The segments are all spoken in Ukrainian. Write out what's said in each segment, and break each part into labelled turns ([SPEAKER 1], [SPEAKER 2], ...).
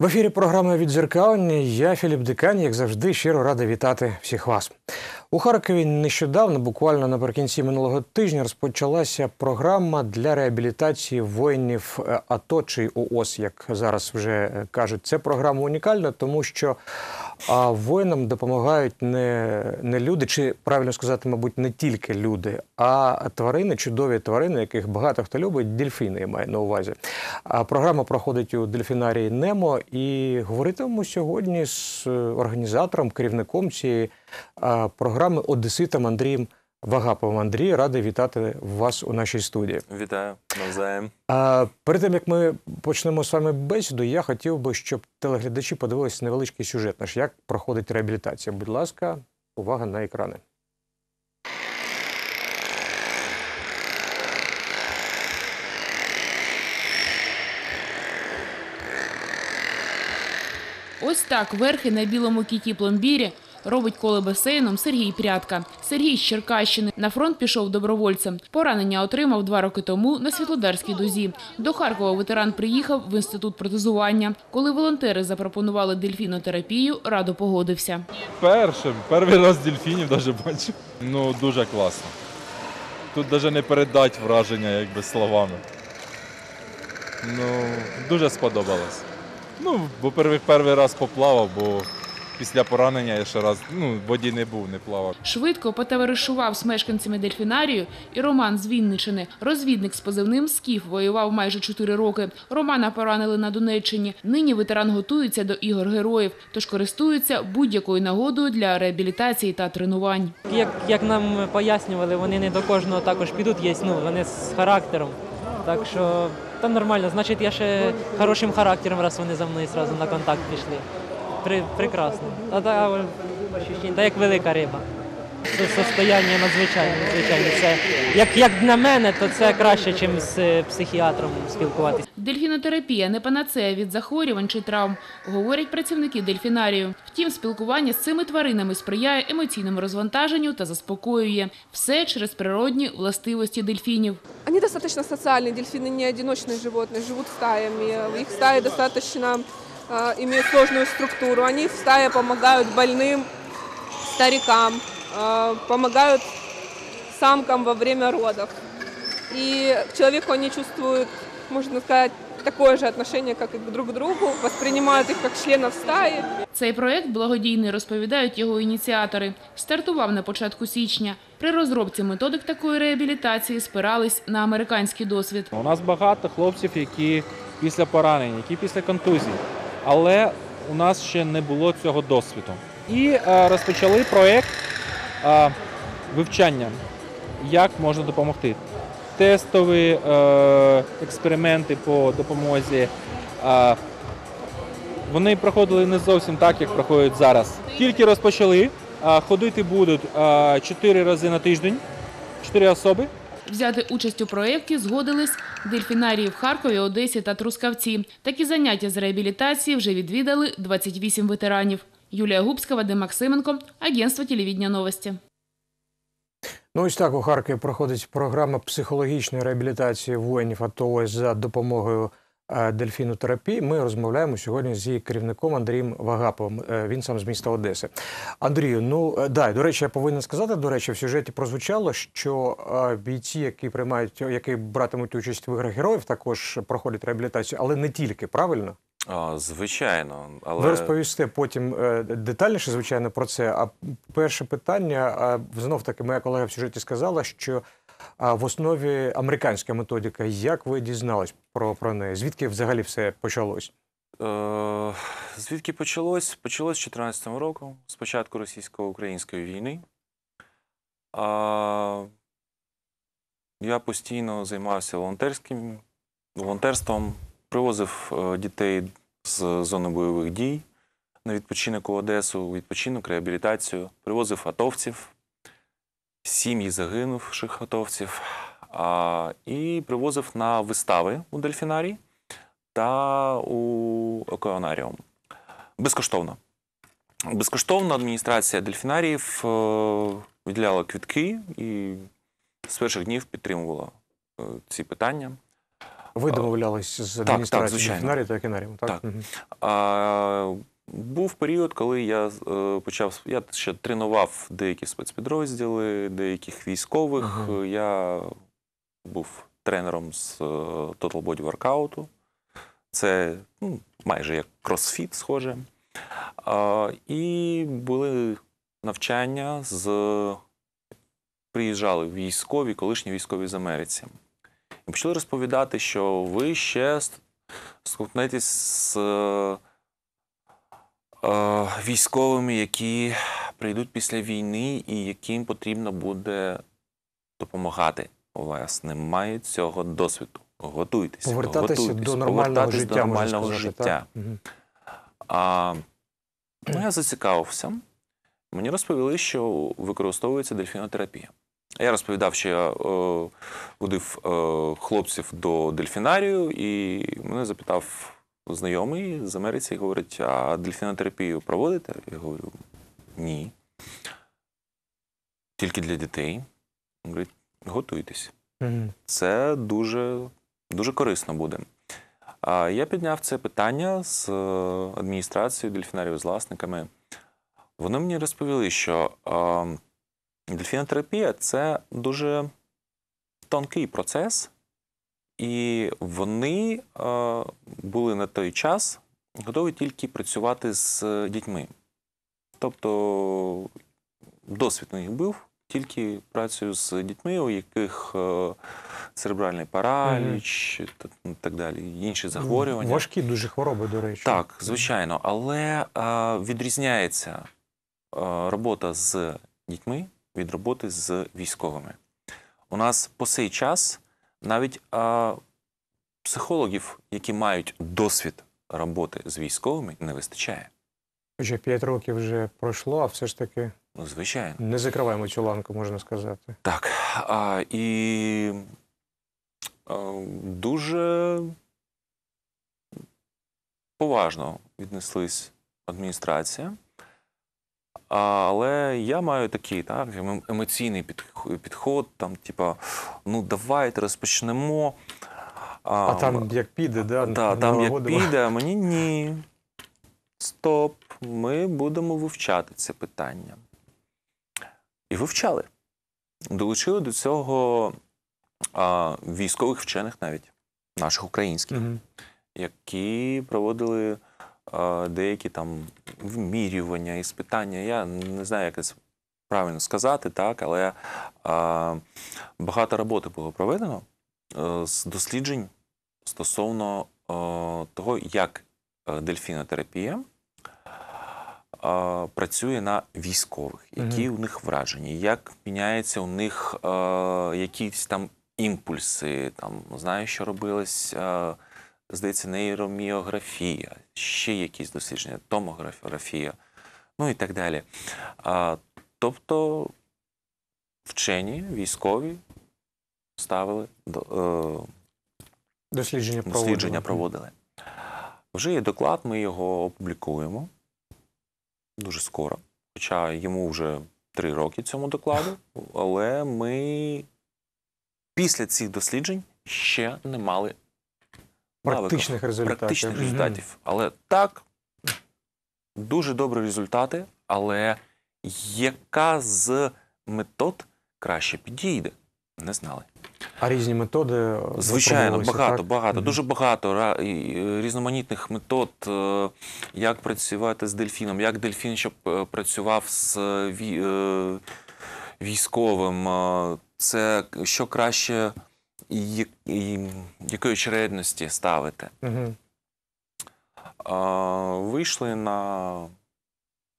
[SPEAKER 1] В ефірі програми «Відзеркалення» я Філіп Дикань, як завжди, щиро радий вітати всіх вас. У Харкові нещодавно, буквально наприкінці минулого тижня, розпочалася програма для реабілітації воїнів е, АТО чи ООС, як зараз вже кажуть. Це програма унікальна, тому що а воїнам допомагають не, не люди, чи правильно сказати, мабуть, не тільки люди, а тварини, чудові тварини, яких багато хто любить. Дельфіни я маю на увазі. А програма проходить у дельфінарії Немо і говоритимемо сьогодні з організатором, керівником цієї програми Одеситом Андрієм Вагаповим. Андрій, радий вітати вас у нашій студії.
[SPEAKER 2] Вітаю навзаєм.
[SPEAKER 1] А перед тим як ми почнемо з вами бесіду, я хотів би, щоб телеглядачі подивилися невеличкий сюжет наш, як проходить реабілітація. Будь ласка, увага на екрани.
[SPEAKER 3] Ось так верхи на білому кіті пломбірі робить коло басейном Сергій Прядка. Сергій з Черкащини на фронт пішов добровольцем. Поранення отримав два роки тому на Світлодарській дузі. До Харкова ветеран приїхав в інститут протезування. Коли волонтери запропонували дельфінотерапію, радо погодився.
[SPEAKER 4] Першим, перший раз дельфінів навіть бачив. Ну дуже класно. Тут навіть не передати враження якби словами. Ну, дуже сподобалось. Ну, бо перший раз поплавав, бо після поранення я ще раз ну, в воді не був, не плавав.
[SPEAKER 3] Швидко потоваришував з мешканцями дельфінарію і Роман з Вінничини. Розвідник з позивним Скіф воював майже чотири роки. Романа поранили на Донеччині. Нині ветеран готується до ігор героїв, тож користується будь-якою нагодою для реабілітації та тренувань.
[SPEAKER 5] Як, як нам пояснювали, вони не до кожного також підуть, є ну, вони з характером. Так що там нормально, значить, я ще хорошим характером, раз вони за мною одразу на контакт пішли. При, прекрасно. А та, та як велика риба. Состояння надзвичайне, надзвичайне. Це як, як для мене, то це краще, ніж з психіатром спілкуватися.
[SPEAKER 3] Дельфінотерапія не панацея від захворювань чи травм, говорять працівники дельфінарію. Втім, спілкування з цими тваринами сприяє емоційному розвантаженню та заспокоює. Все через природні властивості дельфінів.
[SPEAKER 6] Они достаточно социальные, дельфины не одиночные животные, живут стаями. Их стаи достаточно э, имеют сложную структуру. Они в стае помогают больным, старикам, э, помогают самкам во время родов. И к человеку они чувствуют, можно сказать, такое же отношение, как и друг к другу, воспринимают их как членов стаи.
[SPEAKER 3] Цей проект благодійний, розповідають його ініціатори. Стартував на початку січня. При розробці методик такої реабілітації спирались на американський досвід.
[SPEAKER 7] У нас багато хлопців, які після поранень, які після контузій, але у нас ще не було цього досвіду. І е, розпочали проєкт е, вивчання, як можна допомогти. Тестові е, експерименти по допомозі. Вони проходили не зовсім так, як проходять зараз. Тільки розпочали, ходити будуть е, 4 рази на тиждень, 4 особи.
[SPEAKER 3] Взяти участь у проєкті згодились дельфінарії в Харкові, Одесі та Трускавці. Такі заняття з реабілітації вже відвідали 28 ветеранів. Юлія Губська, Вадим Максименко, агентство телевідення новості.
[SPEAKER 1] Ну, ось так у Харкові проходить програма психологічної реабілітації воїнів АТО за допомогою дельфінотерапії. Ми розмовляємо сьогодні з її керівником Андрієм Вагаповим. Е, Він сам з міста Одеси. Андрію, ну е, да, до речі, я повинен сказати. До речі, в сюжеті прозвучало, що е, бійці, які приймають, які братимуть участь в іграх героїв, також проходять реабілітацію, але не тільки правильно.
[SPEAKER 2] А, звичайно, але
[SPEAKER 1] Ви розповісте потім е, детальніше, звичайно, про це. А перше питання знов таки, моя колега в сюжеті сказала, що в основі американська методика. Як ви дізнались про, про неї? Звідки взагалі все почалось?
[SPEAKER 2] е, звідки почалось? Почалось з 2014 року, з початку російсько-української війни. Я постійно займався волонтерським волонтерством, привозив е, дітей з зони бойових дій на відпочинок у Одесу, відпочинок, реабілітацію, привозив атовців, сім'ї загинувших атовців, а, і привозив на вистави у дельфінарії та у океанаріум. Безкоштовно. Безкоштовно адміністрація дельфінаріїв е, виділяла квітки і з перших днів підтримувала е, ці питання.
[SPEAKER 1] Ви домовлялись з адміністрацією
[SPEAKER 2] звичайно.
[SPEAKER 1] дельфінарію та океанаріуму, так?
[SPEAKER 2] Так.
[SPEAKER 1] Мгм.
[SPEAKER 2] А, був період, коли я е, почав. Я ще тренував деякі спецпідрозділи, деяких військових.
[SPEAKER 1] Мгм.
[SPEAKER 2] Я був тренером з е, Total Body Workout. Це ну, майже як кросфіт, схоже. І були навчання з. Приїжджали військові, колишні військові з Америці. І почали розповідати, що ви ще ст- столкнетесь з е, е, військовими, які прийдуть після війни і яким потрібно буде допомагати. У вас немає цього досвіду. Готуйтеся.
[SPEAKER 1] Повертатися
[SPEAKER 2] готуйтесь,
[SPEAKER 1] до нормального
[SPEAKER 2] повертатись
[SPEAKER 1] життя,
[SPEAKER 2] до нормального
[SPEAKER 1] сказати,
[SPEAKER 2] життя. А, ну, я зацікавився. Мені розповіли, що використовується дельфінотерапія. Я розповідав, що я е, водив е, хлопців до дельфінарію, і мене запитав знайомий з Америці і говорить: а дельфінотерапію проводите? Я говорю, ні. Тільки для дітей. Він Говорить, готуйтесь це дуже, дуже корисно буде. А Я підняв це питання з е, адміністрацією дельфінарів, з власниками. Вони мені розповіли, що дельфінотерапія це дуже тонкий процес, і вони е, були на той час готові тільки працювати з дітьми. Тобто досвід у них був тільки працею з дітьми, у яких е, церебральний параліч та і так далі, інші захворювання.
[SPEAKER 1] Важкі дуже хвороби, до речі.
[SPEAKER 2] Так, звичайно, але е, відрізняється е, робота з дітьми від роботи з військовими. У нас по цей час навіть е, психологів, які мають досвід роботи з військовими, не вистачає.
[SPEAKER 1] Хоча 5 років вже пройшло, а все ж таки
[SPEAKER 2] Ну, звичайно.
[SPEAKER 1] не закриваємо цю ланку, можна сказати.
[SPEAKER 2] Так. А, і а, дуже поважно віднеслись адміністрація. А, але я маю такий так, ем- емоційний підход, там, типа, ну давайте розпочнемо.
[SPEAKER 1] А там як піде, да?
[SPEAKER 2] Да, там як піде, а мені ні. Стоп, ми будемо вивчати це питання. І вивчали. Долучили до цього а, військових вчених навіть, наших українських,
[SPEAKER 1] Мгм.
[SPEAKER 2] які проводили а, деякі там вмірювання, іспитання. Я не знаю, як це правильно сказати, так, але багато роботи було проведено е, з досліджень стосовно е, того, як е, дельфінотерапія працює на військових, які у них враження, як міняється у них е, якісь там імпульси, там знаю, що робилось, е, здається, нейроміографія, ще якісь дослідження, томографія, ну і так далі. А, тобто вчені, військові ставили до, е,
[SPEAKER 1] Дослідження проводили.
[SPEAKER 2] дослідження проводили. Вже є доклад, ми його опублікуємо дуже скоро. Хоча йому вже три роки цьому докладу, але ми після цих досліджень ще не мали
[SPEAKER 1] Практичних
[SPEAKER 2] навиків,
[SPEAKER 1] результатів.
[SPEAKER 2] практичних результатів. Але так, дуже добрі результати, але яка з метод краще підійде, не знали.
[SPEAKER 1] А різні методи е,
[SPEAKER 2] Звичайно, багато,
[SPEAKER 1] так?
[SPEAKER 2] багато,
[SPEAKER 1] Мгм.
[SPEAKER 2] дуже багато різноманітних метод, е, як працювати з дельфіном, як дельфін, щоб е, працював з ві- військовим. Це що краще і, і якої чередності ставити. Вийшли на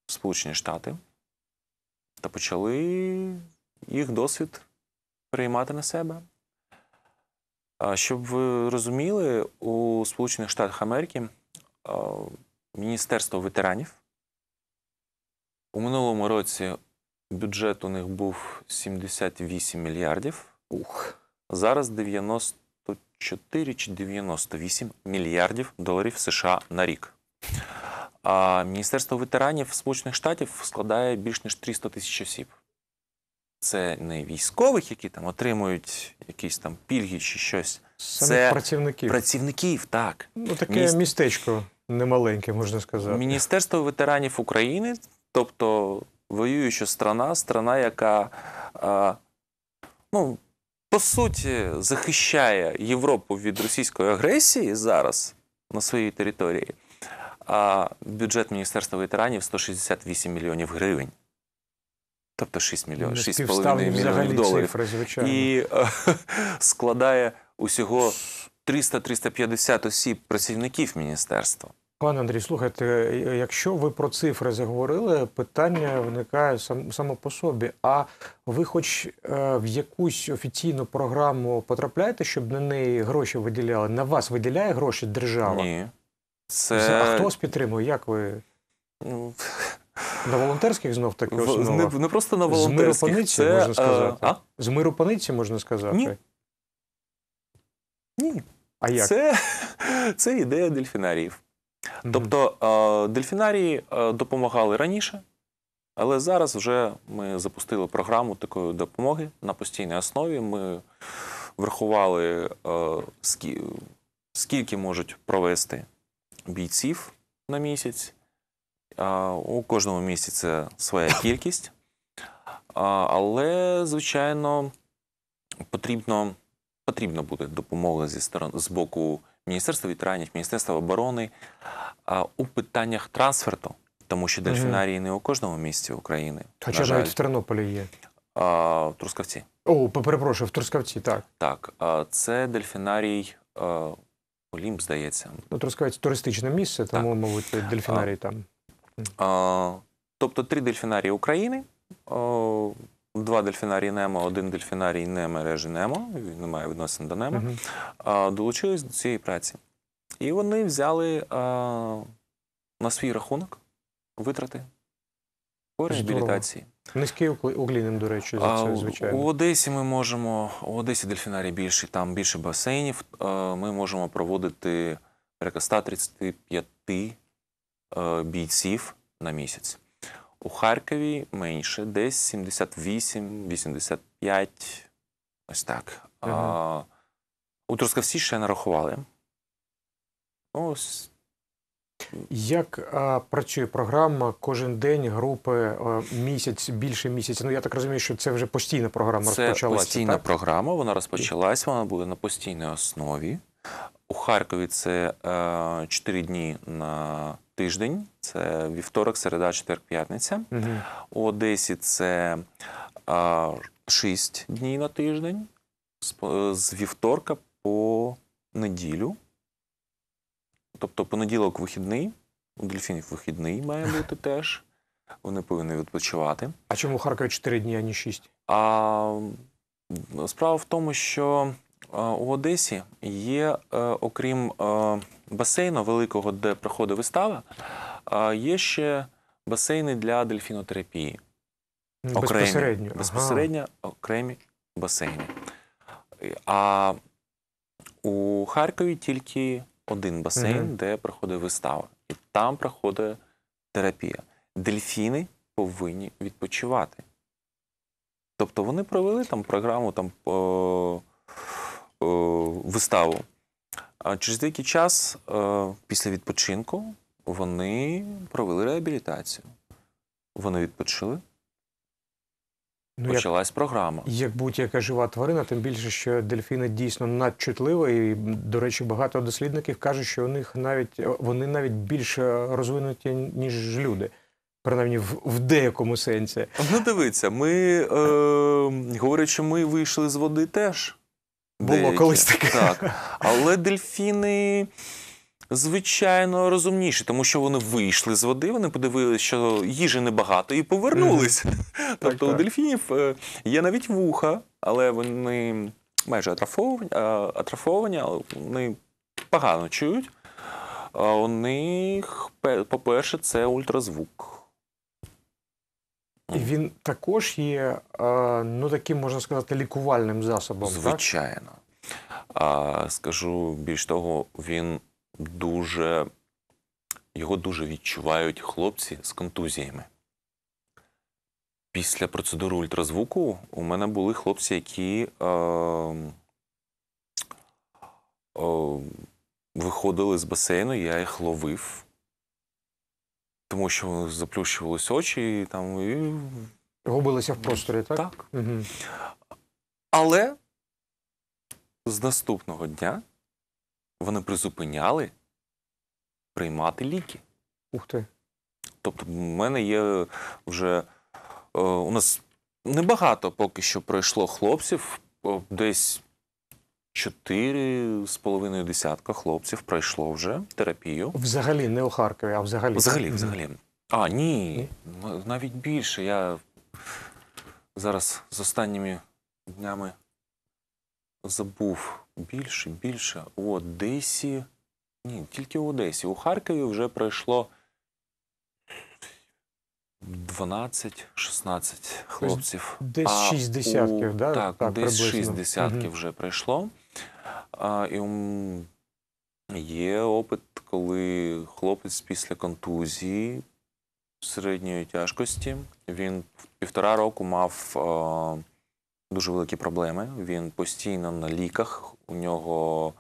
[SPEAKER 2] Сполучені Штати та почали їх досвід приймати на себе. Щоб ви розуміли, у Сполучених Штатах Америки Міністерство ветеранів у минулому році бюджет у них був 78 мільярдів. Ух. Зараз 94 чи 98 мільярдів доларів США на рік. А Міністерство ветеранів Сполучених Штатів складає більш ніж 300 тисяч осіб. Це не військових, які там отримують якісь там пільги чи щось.
[SPEAKER 1] Самих
[SPEAKER 2] Це
[SPEAKER 1] працівників.
[SPEAKER 2] Працівників, так.
[SPEAKER 1] Ну, таке
[SPEAKER 2] Міністр-
[SPEAKER 1] містечко немаленьке, можна сказати.
[SPEAKER 2] Міністерство ветеранів України, тобто воююча страна, страна, яка а, ну, по суті захищає Європу від російської агресії зараз на своїй території. А бюджет Міністерства ветеранів 168 мільйонів гривень. Тобто 6 мільйонів, 6,5
[SPEAKER 1] Співставні
[SPEAKER 2] мільйонів доларів.
[SPEAKER 1] цифри.
[SPEAKER 2] І складає усього 300-350 осіб працівників міністерства.
[SPEAKER 1] Пане Андрій, слухайте, е, якщо ви про цифри заговорили, питання виникає сам, само по собі. А ви хоч е, в якусь офіційну програму потрапляєте, щоб на неї гроші виділяли? На вас виділяє гроші держава?
[SPEAKER 2] Ні.
[SPEAKER 1] А
[SPEAKER 2] Це
[SPEAKER 1] хто вас підтримує? Як ви?
[SPEAKER 2] ну,
[SPEAKER 1] На волонтерських знов таки основах?
[SPEAKER 2] не, не просто на
[SPEAKER 1] З
[SPEAKER 2] волонтерських.
[SPEAKER 1] миропаниці,
[SPEAKER 2] Це,
[SPEAKER 1] можна
[SPEAKER 2] е,
[SPEAKER 1] сказати?
[SPEAKER 2] а?
[SPEAKER 1] З миру паниці, можна сказати?
[SPEAKER 2] Ні. Ні.
[SPEAKER 1] А як?
[SPEAKER 2] Це, це ідея дельфінаріїв. Тобто дельфінарії допомагали раніше, але зараз вже ми запустили програму такої допомоги на постійній основі. Ми врахували, скільки можуть провести бійців на місяць. У кожному місяці це своя кількість. Але, звичайно, потрібно, потрібно буде допомога зі сторон з боку Міністерства ветеранів, Міністерства оборони а, у питаннях трансферту, тому що дельфінарії не у кожному місці України.
[SPEAKER 1] Хоча
[SPEAKER 2] на жаль,
[SPEAKER 1] навіть в Тернополі є.
[SPEAKER 2] а, в Трускавці.
[SPEAKER 1] О, перепрошую, в Трускавці, так.
[SPEAKER 2] Так, а, це дельфінарій а, Олімп, здається.
[SPEAKER 1] Ну, Трускавець туристичне місце, тому, мабуть, дельфінарій там.
[SPEAKER 2] А, тобто три дельфінарії України, о, два дельфінарії НЕМО, один дельфінарій не мережі НЕМО, він не має відносин до НЕМО, а, долучились до цієї праці. І вони взяли а, на свій рахунок витрати по реабілітації.
[SPEAKER 1] Низький уклі- до речі, за це, звичайно.
[SPEAKER 2] У Одесі ми можемо, у Одесі дельфінарій більший, там більше басейнів. Ми можемо проводити порядка 135 е, бійців на місяць. У Харкові менше, десь 78-85, ось так. А, у Трускавці ще не рахували. Ось
[SPEAKER 1] Як а, працює програма кожен день, групи, а, місяць, більше місяця? Ну, я так розумію, що це вже постійна програма
[SPEAKER 2] Це
[SPEAKER 1] розпочалася.
[SPEAKER 2] постійна
[SPEAKER 1] так?
[SPEAKER 2] програма, вона розпочалась, вона буде на постійній основі. У Харкові це е, 4 дні на тиждень, це вівторок, середа, четвер, п'ятниця.
[SPEAKER 1] Мгм.
[SPEAKER 2] У Одесі це е, 6 днів на тиждень, з, з вівторка по неділю. Тобто понеділок вихідний, у дельфінів вихідний має бути теж. Вони повинні відпочивати.
[SPEAKER 1] А чому в Харкові 4 дні, а не 6?
[SPEAKER 2] А справа в тому, що у Одесі є, е, окрім е, басейну великого, де проходить вистава, е, є ще басейни для дельфінотерапії. Окремі,
[SPEAKER 1] Безпосередньо. Ага.
[SPEAKER 2] окремі басейни. А у Харкові тільки один басейн,
[SPEAKER 1] Мгм.
[SPEAKER 2] де проходить вистава. І там проходить терапія. Дельфіни повинні відпочивати. Тобто вони провели там програму, там по, виставу. А через деякий час е, після відпочинку вони провели реабілітацію. Вони відпочили,
[SPEAKER 1] Ну, як,
[SPEAKER 2] почалась програма.
[SPEAKER 1] як будь-яка жива тварина, тим більше, що дельфіни дійсно надчутливі. І, до речі, багато дослідників кажуть, що у них навіть вони навіть більш розвинуті, ніж люди. Принаймні в, в деякому сенсі.
[SPEAKER 2] Ну, дивіться, ми е, говорять, що ми вийшли з води теж.
[SPEAKER 1] Було колись таке.
[SPEAKER 2] Так. Але дельфіни, звичайно, розумніші, тому що вони вийшли з води, вони подивилися, що їжі небагато, і повернулись. тобто у дельфінів е, є навіть вуха, але вони майже атрофовані, е, атрофовані але вони погано чують. А у них, по-перше, це ультразвук.
[SPEAKER 1] І він також є, е, ну таким можна сказати, лікувальним засобом.
[SPEAKER 2] Звичайно. А, скажу більш того, він дуже його дуже відчувають хлопці з контузіями. Після процедури ультразвуку у мене були хлопці, які е, о, виходили з басейну, я їх ловив, тому що заплющувались очі і там. І...
[SPEAKER 1] Губилися в просторі, так?
[SPEAKER 2] Так.
[SPEAKER 1] Угу.
[SPEAKER 2] Але з наступного дня вони призупиняли приймати ліки.
[SPEAKER 1] Ух ти.
[SPEAKER 2] Тобто, в мене є вже е, у нас небагато поки що пройшло хлопців, десь чотири з половиною десятка хлопців пройшло вже терапію.
[SPEAKER 1] Взагалі, не у Харкові, а взагалі.
[SPEAKER 2] Взагалі, взагалі. А, ні, м- навіть більше. Я зараз з останніми днями забув більше, більше. У Одесі. Ні, тільки в Одесі. У Харкові вже пройшло 12-16 хлопців.
[SPEAKER 1] десь шість десятків,
[SPEAKER 2] у-
[SPEAKER 1] да?
[SPEAKER 2] Так,
[SPEAKER 1] Так,
[SPEAKER 2] десь
[SPEAKER 1] приблизно.
[SPEAKER 2] 6 десятків вже пройшло. А, і є опит, коли хлопець після контузії середньої тяжкості, він півтора року мав а, дуже великі проблеми. Він постійно на ліках, у нього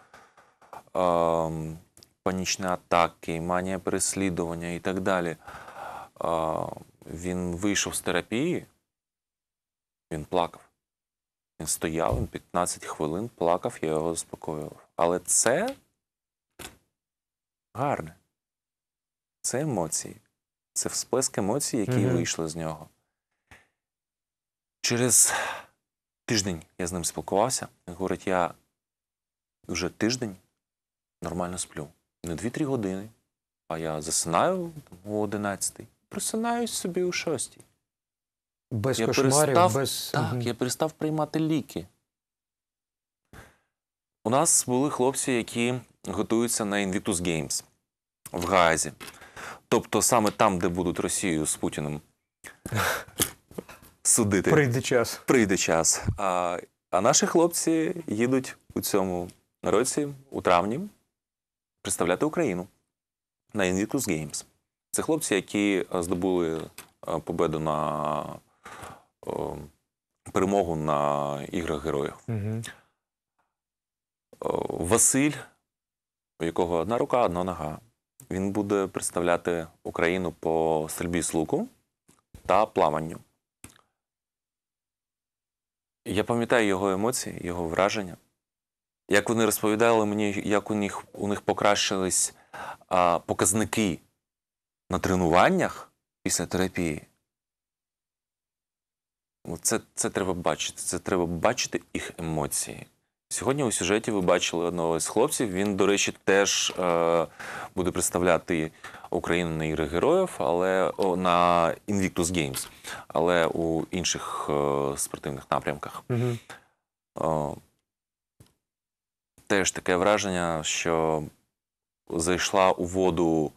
[SPEAKER 2] а, панічні атаки, манія переслідування і так далі. А, він вийшов з терапії, він плакав. Він стояв, він 15 хвилин плакав, я його заспокоював. Але це гарне. Це емоції. Це всплеск емоцій, які
[SPEAKER 1] Мгм.
[SPEAKER 2] вийшли з нього. Через тиждень я з ним спілкувався. Він говорить, я вже тиждень нормально сплю. Не 2-3 години, а я засинаю о 11 просинаюсь собі у 6
[SPEAKER 1] Без
[SPEAKER 2] Я
[SPEAKER 1] кошмарів,
[SPEAKER 2] перестав-
[SPEAKER 1] без.
[SPEAKER 2] Так,
[SPEAKER 1] Мгм.
[SPEAKER 2] я перестав приймати ліки. У нас були хлопці, які готуються на Invictus Games в Гаазі. Тобто саме там, де будуть Росію з Путіним судити,
[SPEAKER 1] Прийде час.
[SPEAKER 2] прийде час. А, а наші хлопці їдуть у цьому році, у травні, представляти Україну на Invictus Games. Це хлопці, які здобули е, победу на перемогу на іграх героїв.
[SPEAKER 1] Угу.
[SPEAKER 2] Е, Василь, у якого одна рука, одна нога. Він буде представляти Україну по стрільбі з луку та плаванню. Я пам'ятаю його емоції, його враження. Як вони розповідали мені, як у них, у них покращились а, показники на тренуваннях після терапії. Це, це треба бачити. Це треба бачити їх емоції. Сьогодні у сюжеті ви бачили одного з хлопців. Він, до речі, теж е, буде представляти Україну на ігри героїв, але о, на Invictus Games, але у інших е, спортивних напрямках.
[SPEAKER 1] Угу.
[SPEAKER 2] О, теж таке враження, що зайшла у воду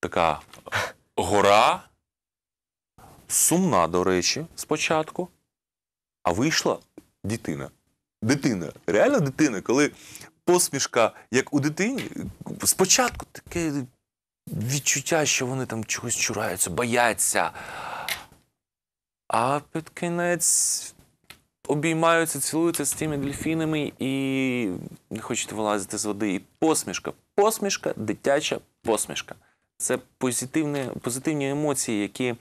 [SPEAKER 2] така гора, сумна, до речі, спочатку, а вийшла дитина. Дитина, реально дитина, коли посмішка, як у дитині, спочатку таке відчуття, що вони там чогось чураються, бояться. А під кінець обіймаються, цілуються з тими дельфінами і не хочуть вилазити з води. І посмішка, посмішка, дитяча посмішка. Це позитивні, позитивні емоції, які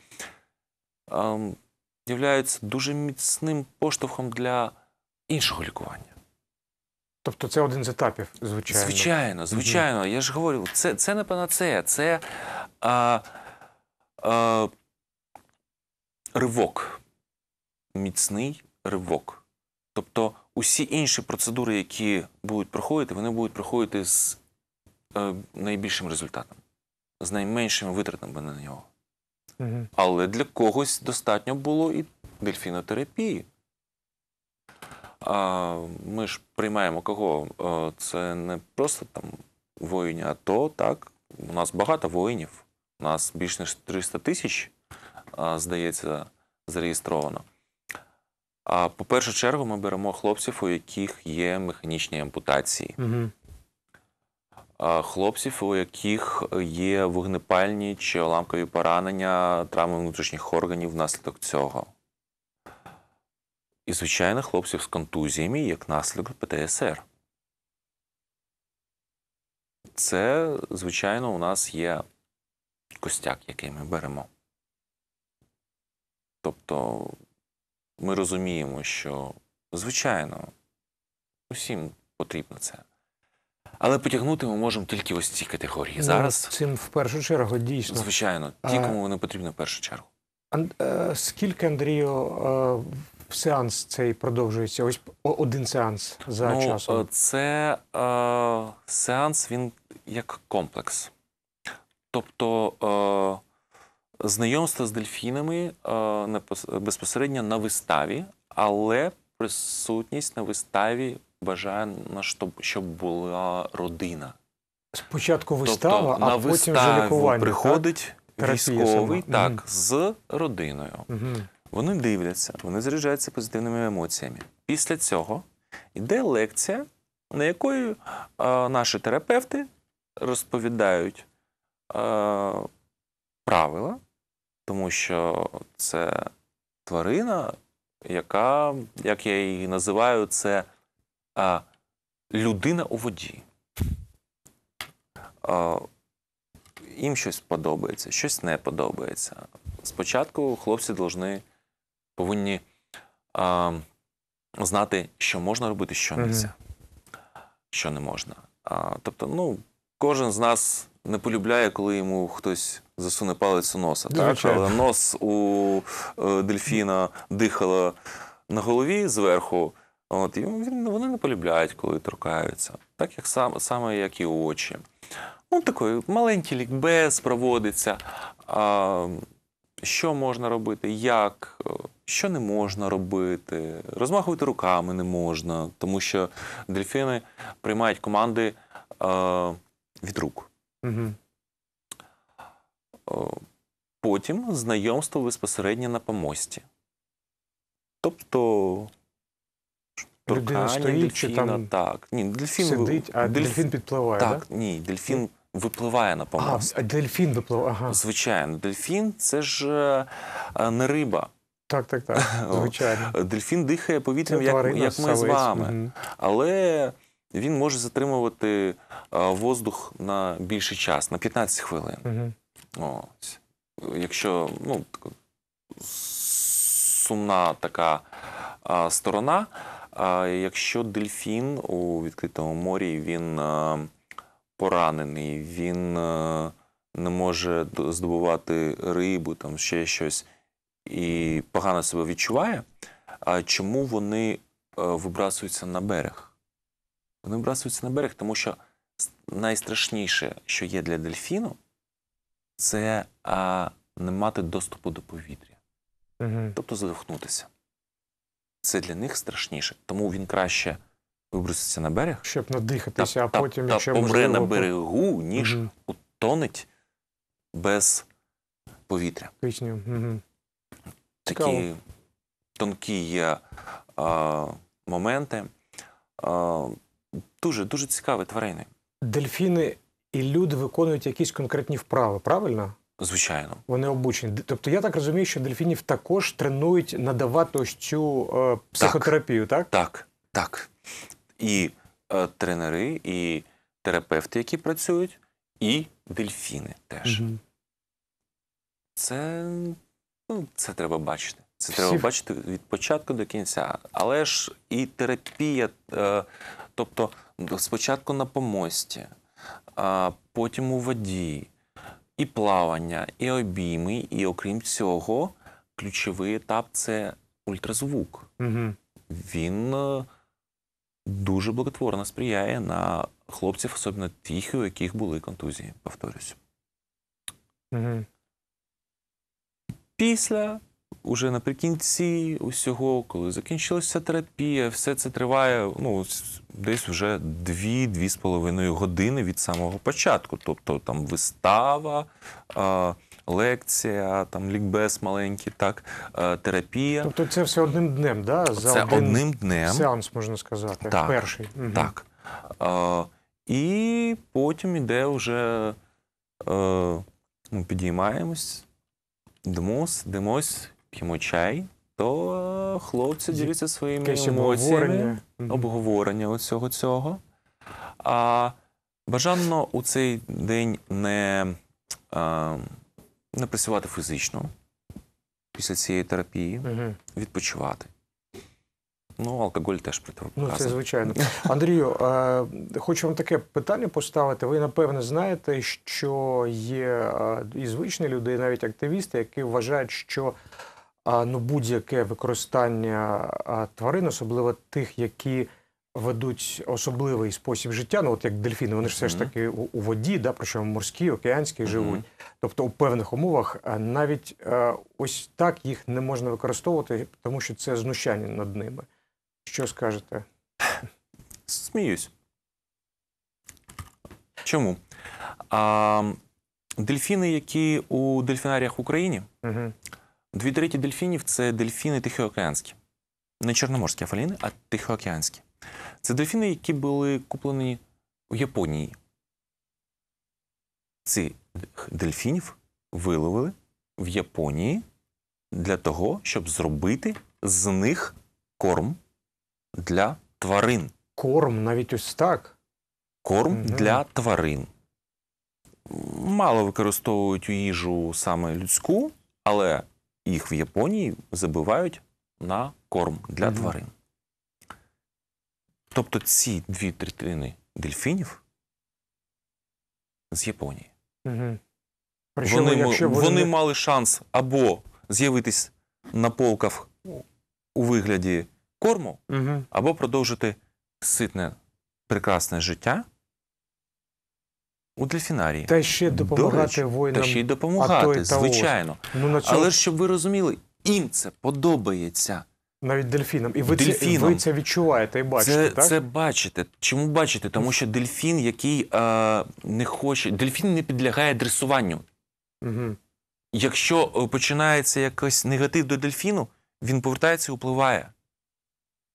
[SPEAKER 2] являються дуже міцним поштовхом для іншого лікування.
[SPEAKER 1] Тобто це один з етапів, звичайно.
[SPEAKER 2] Звичайно, звичайно. Я ж говорю, це, це не панацея, це а, а, ривок. Міцний ривок. Тобто усі інші процедури, які будуть проходити, вони будуть проходити з е, найбільшим результатом, з найменшими витратами на нього.
[SPEAKER 1] Угу.
[SPEAKER 2] Але для когось достатньо було і дельфінотерапії. А, ми ж приймаємо кого? Е, Це не просто там воїні АТО, так? У нас багато воїнів. У нас більш ніж 300 тисяч, здається, зареєстровано. А по першу чергу ми беремо хлопців, у яких є механічні ампутації.
[SPEAKER 1] Угу.
[SPEAKER 2] Хлопців, у яких є вогнепальні чи уламкові поранення, травми внутрішніх органів внаслідок цього. І, звичайно, хлопців з контузіями як наслідок ПТСР. це, звичайно, у нас є костяк, який ми беремо. Тобто ми розуміємо, що, звичайно, усім потрібно це. Але потягнути ми можемо тільки ось ці категорії. Зараз,
[SPEAKER 1] Ну, цим в першу чергу дійсно.
[SPEAKER 2] звичайно, ті, кому вони потрібні в першу чергу.
[SPEAKER 1] Е, скільки, Андрію, е, сеанс цей продовжується? Ось один сеанс за
[SPEAKER 2] ну,
[SPEAKER 1] часом.
[SPEAKER 2] е, Це е, сеанс, він як комплекс. Тобто е, знайомство з дельфінами е, безпосередньо на виставі, але присутність на виставі бажає, щоб, щоб була родина.
[SPEAKER 1] Спочатку вистава,
[SPEAKER 2] тобто
[SPEAKER 1] а
[SPEAKER 2] на
[SPEAKER 1] потім вже лікування.
[SPEAKER 2] приходить
[SPEAKER 1] Терапія
[SPEAKER 2] військовий так,
[SPEAKER 1] Мгм.
[SPEAKER 2] з родиною.
[SPEAKER 1] Угу.
[SPEAKER 2] Вони дивляться, вони заряджаються позитивними емоціями. Після цього йде лекція, на якої е, наші терапевти розповідають е, правила, тому що це тварина, яка, як я її називаю, це людина у воді. Е, їм щось подобається, щось не подобається. Спочатку хлопці должны, повинні а, знати, що можна робити, що не можна, що не можна. А, тобто, ну, кожен з нас не полюбляє, коли йому хтось засуне палець у носа. Так?
[SPEAKER 1] Звичайно.
[SPEAKER 2] Але нос у е, дельфіна дихало на голові зверху. От, і він, вони не полюбляють, коли торкаються. Так як сам, саме як і очі. Ну, такий маленький лікбез проводиться. А, що можна робити, як, е, що не можна робити. Розмахувати руками не можна, тому що дельфіни приймають команди е, від рук.
[SPEAKER 1] Угу.
[SPEAKER 2] Потім знайомство безпосередньо на помості. Тобто. Торкання
[SPEAKER 1] стоїть чи там
[SPEAKER 2] так. Ні, дельфін,
[SPEAKER 1] Сидить, а
[SPEAKER 2] дельф-
[SPEAKER 1] дельфін підпливає,
[SPEAKER 2] Так, ні, дельфін випливає на
[SPEAKER 1] А,
[SPEAKER 2] помост.
[SPEAKER 1] а дельфін випливає. Ага.
[SPEAKER 2] Звичайно, дельфін це ж е, не риба.
[SPEAKER 1] Так, так, так. Звичайно.
[SPEAKER 2] Дельфін дихає повітрям, як,
[SPEAKER 1] тварина,
[SPEAKER 2] як ми з вами.
[SPEAKER 1] Мгм.
[SPEAKER 2] Але він може затримувати е, воздух на більший час, на 15 хвилин.
[SPEAKER 1] Мгм.
[SPEAKER 2] Ось. Якщо ну, сумна така сторона, а, якщо дельфін у відкритому морі він поранений, він не може здобувати рибу, там ще щось, і погано себе відчуває, а чому вони е, вибрасуються на берег? Вони вибрасуються на берег, тому що найстрашніше, що є для дельфіну, це а, не мати доступу до повітря,
[SPEAKER 1] Мгм.
[SPEAKER 2] тобто задихнутися. Це для них страшніше. Тому він краще виброситься на берег
[SPEAKER 1] Щоб
[SPEAKER 2] та,
[SPEAKER 1] надихатися, а потім,
[SPEAKER 2] та
[SPEAKER 1] якщо
[SPEAKER 2] помре
[SPEAKER 1] можливо,
[SPEAKER 2] на берегу, ніж
[SPEAKER 1] Мгм.
[SPEAKER 2] утонеть без повітря.
[SPEAKER 1] Мгм.
[SPEAKER 2] Такі
[SPEAKER 1] Цікаво.
[SPEAKER 2] тонкі є а, моменти. А, дуже, дуже цікаві тварини,
[SPEAKER 1] Дельфіни і люди виконують якісь конкретні вправи, правильно?
[SPEAKER 2] Звичайно.
[SPEAKER 1] Вони обучені. Тобто я так розумію, що дельфінів також тренують надавати ось цю е, психотерапію, так?
[SPEAKER 2] Так, так. І е, тренери, і терапевти, які працюють, і дельфіни теж.
[SPEAKER 1] Мгм.
[SPEAKER 2] Це, ну, це треба бачити. Це
[SPEAKER 1] Всі-
[SPEAKER 2] треба бачити від початку до кінця. Але ж і терапія, е, тобто спочатку на помості, а потім у воді, і плавання, і обійми, і окрім цього, ключовий етап це ультразвук.
[SPEAKER 1] Угу.
[SPEAKER 2] Він е, дуже благотворно сприяє на хлопців, особливо тих, у яких були контузії, повторюсь.
[SPEAKER 1] Угу.
[SPEAKER 2] Після, уже наприкінці усього, коли закінчилася терапія, все це триває ну, десь вже 2-2,5 години від самого початку. Тобто там вистава, лекція, там лікбез маленький, так, терапія.
[SPEAKER 1] Тобто це все одним днем, да? За
[SPEAKER 2] це
[SPEAKER 1] один
[SPEAKER 2] одним днем.
[SPEAKER 1] сеанс, можна сказати.
[SPEAKER 2] Так,
[SPEAKER 1] Перший.
[SPEAKER 2] Так. А, і потім іде вже е, ми підіймаємось, йдемось, йдемось, п'ємо чай, то хлопці діляться своїми
[SPEAKER 1] Якесь
[SPEAKER 2] емоціями,
[SPEAKER 1] обговорення. Мгм.
[SPEAKER 2] обговорення оцього цього. А Бажано у цей день не, е, не працювати фізично після цієї терапії,
[SPEAKER 1] Угу.
[SPEAKER 2] відпочивати. Ну, алкоголь теж
[SPEAKER 1] Ну, це звичайно. Андрію, е, хочу вам таке питання поставити. Ви напевне знаєте, що є е, і звичні люди, і навіть активісти, які вважають, що а, ну, будь-яке використання тварин, особливо тих, які ведуть особливий спосіб життя, ну от як дельфіни, вони ж все ж таки у, у воді, да, причому морські, океанські живуть. Тобто у певних умовах навіть е, ось так їх не можна використовувати, тому що це знущання над ними. Що скажете?
[SPEAKER 2] Сміюсь. Чому? А, дельфіни, які у дельфінаріях в Україні,
[SPEAKER 1] Угу.
[SPEAKER 2] Дві треті дельфінів це дельфіни тихоокеанські. Не чорноморські афаліни, а тихоокеанські. Це дельфіни, які були куплені в Японії. Цих дельфінів виловили в Японії для того, щоб зробити з них корм для тварин.
[SPEAKER 1] Корм навіть ось так.
[SPEAKER 2] Корм
[SPEAKER 1] Мгм.
[SPEAKER 2] для тварин. Мало використовують у їжу саме людську, але їх в Японії забивають на корм для
[SPEAKER 1] Мгм.
[SPEAKER 2] тварин. Тобто ці дві третини дельфінів з Японії.
[SPEAKER 1] Угу. Причому,
[SPEAKER 2] Вони,
[SPEAKER 1] якщо
[SPEAKER 2] вони,
[SPEAKER 1] не-
[SPEAKER 2] мали шанс або з'явитись на полках у вигляді корму,
[SPEAKER 1] Мгм.
[SPEAKER 2] або продовжити ситне, прекрасне життя у дельфінарії.
[SPEAKER 1] Та ще допомагати
[SPEAKER 2] речі,
[SPEAKER 1] воїнам.
[SPEAKER 2] Та ще й
[SPEAKER 1] АТО і
[SPEAKER 2] допомагати,
[SPEAKER 1] ТАО.
[SPEAKER 2] звичайно.
[SPEAKER 1] Ну, на цьому
[SPEAKER 2] Але ж щоб ви розуміли, їм це подобається.
[SPEAKER 1] навіть дельфінам. І ви, Це,
[SPEAKER 2] Дельфінам.
[SPEAKER 1] ви це відчуваєте і бачите,
[SPEAKER 2] це,
[SPEAKER 1] так?
[SPEAKER 2] це бачите. Чому бачите? Тому що дельфін, який е, не хоче, дельфін не підлягає дресуванню.
[SPEAKER 1] Угу.
[SPEAKER 2] Якщо е, починається якийсь негатив до дельфіну, він повертається і впливає.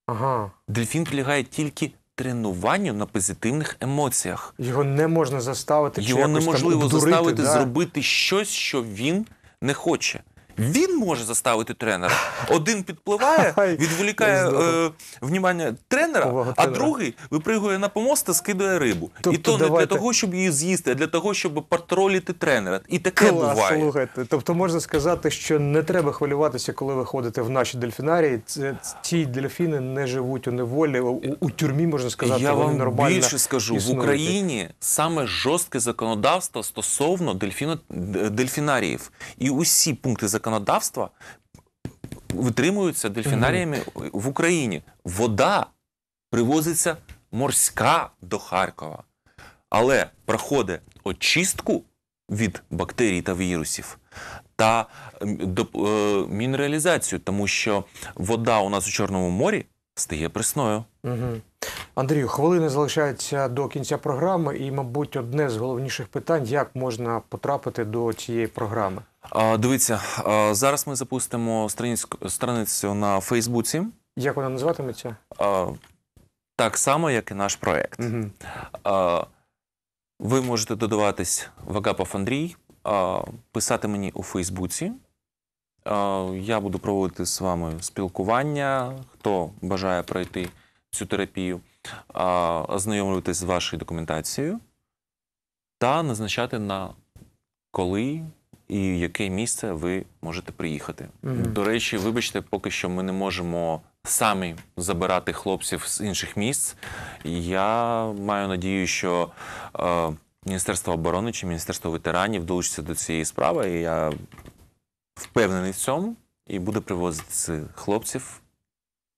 [SPEAKER 1] Ага.
[SPEAKER 2] Дельфін підлягає тільки тренуванню на позитивних емоціях.
[SPEAKER 1] Його не можна заставити. чи
[SPEAKER 2] Його
[SPEAKER 1] там
[SPEAKER 2] неможливо
[SPEAKER 1] обдурити,
[SPEAKER 2] заставити
[SPEAKER 1] да?
[SPEAKER 2] зробити щось, що він не хоче. Він може заставити тренера. Один підпливає, відволікає е, внімання тренера, а
[SPEAKER 1] тренера.
[SPEAKER 2] другий випригує на помост та скидає рибу. І
[SPEAKER 1] Тобто
[SPEAKER 2] то не
[SPEAKER 1] давайте-
[SPEAKER 2] для того, щоб її з'їсти, а для того, щоб потроліти тренера. І таке
[SPEAKER 1] Клас,
[SPEAKER 2] буває.
[SPEAKER 1] слухайте. Тобто можна сказати, що не треба хвилюватися, коли ви ходите в наші дельфінарії. Це, ці дельфіни не живуть у неволі, у, у тюрмі, можна сказати,
[SPEAKER 2] Я
[SPEAKER 1] вони
[SPEAKER 2] вам
[SPEAKER 1] нормально
[SPEAKER 2] більше скажу,
[SPEAKER 1] існують.
[SPEAKER 2] в Україні саме жорстке законодавство стосовно дельфіно, дельфінаріїв. І усі пункти законодавства витримуються дельфінаріями в Україні. Вода привозиться морська до Харкова, але проходить очистку від бактерій та вірусів та м, доп- е, мінералізацію, тому що вода у нас у Чорному морі стає пресною.
[SPEAKER 1] Угу. Андрію, хвилини залишаються до кінця програми, і, мабуть, одне з головніших питань, як можна потрапити до цієї програми.
[SPEAKER 2] Дивіться, зараз ми запустимо страницю, на Фейсбуці,
[SPEAKER 1] Як вона називатиметься?
[SPEAKER 2] так само, як і наш проект.
[SPEAKER 1] Угу.
[SPEAKER 2] Ви можете додаватись в Агапов Андрій, писати мені у Фейсбуці. Я буду проводити з вами спілкування, хто бажає пройти цю терапію, ознайомлюватись з вашою документацією та назначати на коли і в яке місце ви можете приїхати.
[SPEAKER 1] Мгм.
[SPEAKER 2] До речі, вибачте, поки що ми не можемо самі забирати хлопців з інших місць. Я маю надію, що е, Міністерство оборони чи Міністерство ветеранів долучиться до цієї справи. І я впевнений в цьому і буде привозити хлопців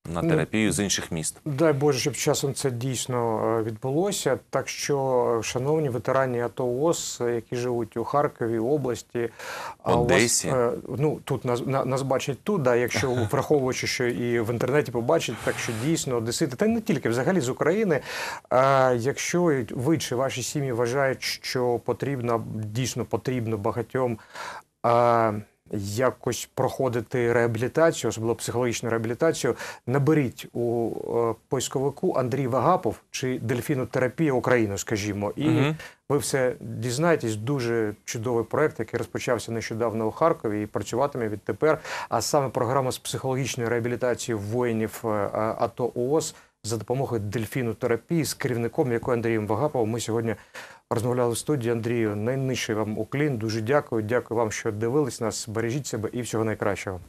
[SPEAKER 2] на
[SPEAKER 1] Ну,
[SPEAKER 2] терапію з інших міст.
[SPEAKER 1] Дай Боже, щоб часом це дійсно е, відбулося. Так що, е, шановні ветерані АТО ООС, е, які живуть у Харкові, області, у вас, ну тут нас, на- нас бачать тут, да, якщо враховуючи, що і в інтернеті побачать, так що дійсно одесити, та не тільки взагалі з України. А якщо ви чи ваші сім'ї вважають, що потрібно дійсно потрібно багатьом. А, Якось проходити реабілітацію, особливо психологічну реабілітацію, наберіть у е, поисковику Андрій Вагапов чи дельфінотерапія Україну, скажімо, і
[SPEAKER 2] Мгм.
[SPEAKER 1] ви все дізнаєтесь. Дуже чудовий проект, який розпочався нещодавно у Харкові і працюватиме відтепер. А саме програма з психологічної реабілітації воїнів е, АТО ООС за допомогою дельфінотерапії з керівником якої Андрієм Вагаповим. Ми сьогодні розмовляли в студії. Андрію, найнижчий вам уклін. Дуже дякую. Дякую вам, що дивились нас. Бережіть себе і всього найкращого.